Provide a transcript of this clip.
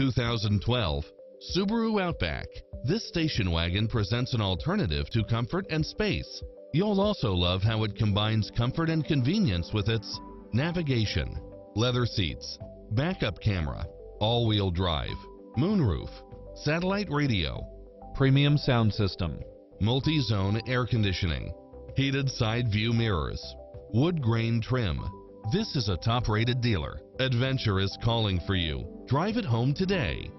2012 Subaru Outback. This station wagon presents an alternative to comfort and space. You'll also love how it combines comfort and convenience with its navigation, leather seats, backup camera, all-wheel drive, moonroof, satellite radio, premium sound system, multi-zone air conditioning, heated side view mirrors, wood grain trim. This is a top-rated dealer. Adventure is calling for you. Drive it home today.